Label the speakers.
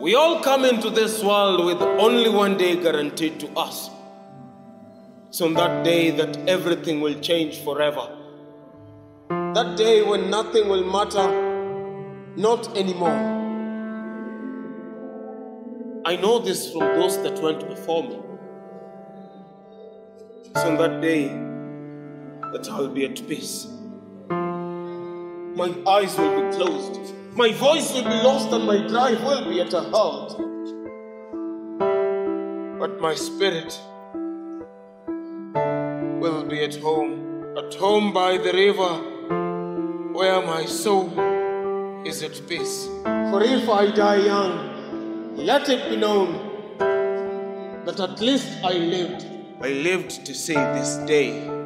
Speaker 1: We all come into this world with only one day guaranteed to us. It's on that day that everything will change forever. That day when nothing will matter, not anymore. I know this from those that went before me. It's on that day that I'll be at peace. My eyes will be closed. My voice will be lost and my drive will be at a halt. But my spirit will be at home, at home by the river where my soul is at peace. For if I die young, let it be known that at least I lived. I lived to see this day.